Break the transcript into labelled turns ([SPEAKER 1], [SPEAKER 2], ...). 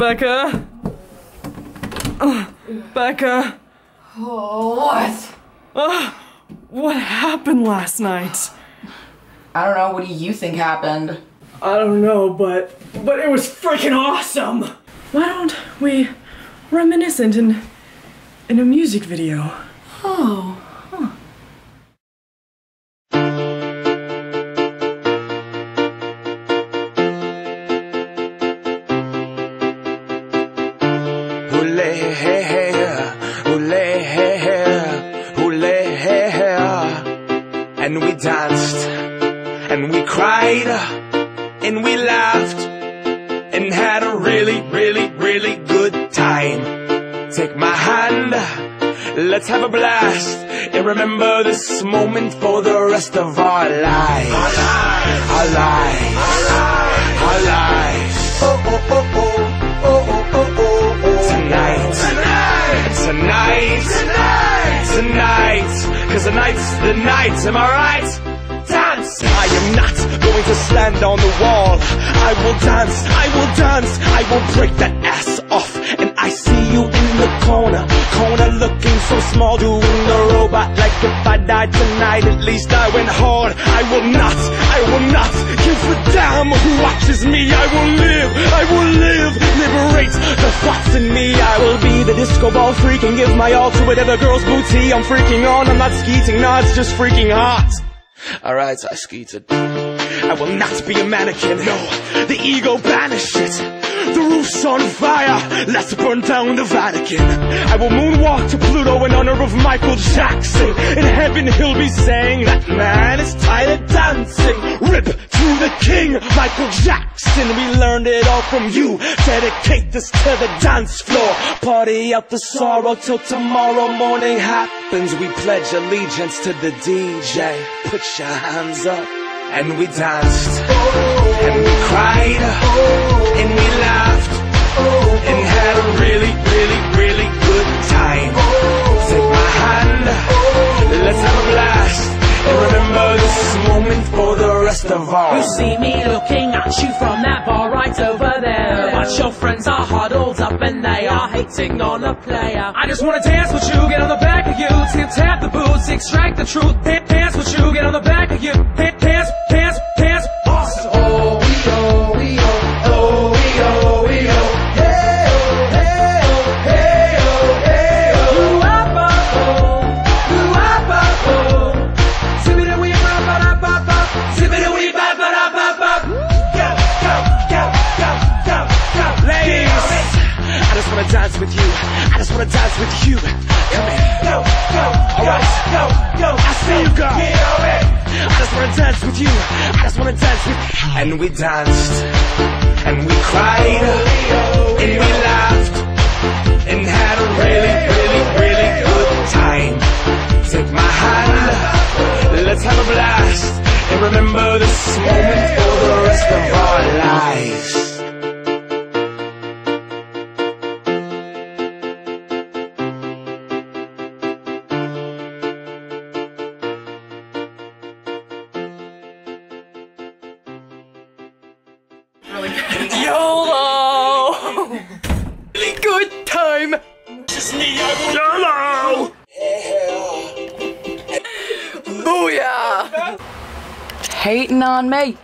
[SPEAKER 1] Becca? Uh, Becca?
[SPEAKER 2] Oh, what?
[SPEAKER 1] Uh, what happened last night?
[SPEAKER 2] I don't know. What do you think happened?
[SPEAKER 1] I don't know, but but it was freaking awesome. Why don't we reminiscent in in a music video?
[SPEAKER 2] Oh.
[SPEAKER 3] And we danced and we cried and we laughed and had a really, really, really good time. Take my hand, let's have a blast and remember this moment for the rest of our lives. Our lives, our lives, our lives. Oh, oh, oh, oh, tonight's the night, am I right? Dance! I am not going to stand on the wall. I will dance, I will dance, I will break that ass off. And I see you in the corner, corner looking so small, doing the robot like if I died tonight, at least I went hard. I will not, I will not give a damn who watches me. I will live, I will live, liberate the thoughts in me. I will be the disco ball freak give my all to whatever girl's booty I'm freaking on. I'm not skeeting, no, it's just freaking hot. Alright, I skeeted. I will not be a mannequin, no, the ego banish it. The roof's on fire, let's burn down the Vatican. I will moonwalk to Pluto in honor of Michael Jackson. In heaven he'll be saying, that man is tired of dancing. Rip to the king, Michael Jackson. We learned it all from you. Dedicate this to the dance floor. Party out the sorrow till tomorrow morning happens. We pledge allegiance to the DJ. Put your hands up. And we danced,
[SPEAKER 4] You see me looking at you from that bar right over there. But your friends are huddled up and they are hating on a player. I just wanna dance with you, get on the back of you, tip tap the boots, extract the truth. Dance with you.
[SPEAKER 3] I just wanna dance with you. Come here.
[SPEAKER 4] Go, go,
[SPEAKER 3] Alright.
[SPEAKER 4] go, go.
[SPEAKER 3] I see you.
[SPEAKER 4] Get on.
[SPEAKER 3] I just wanna dance with you. I just wanna dance with you. And we danced,
[SPEAKER 1] YOLO! Good time! YOLO! Booyah!
[SPEAKER 2] Hating on me?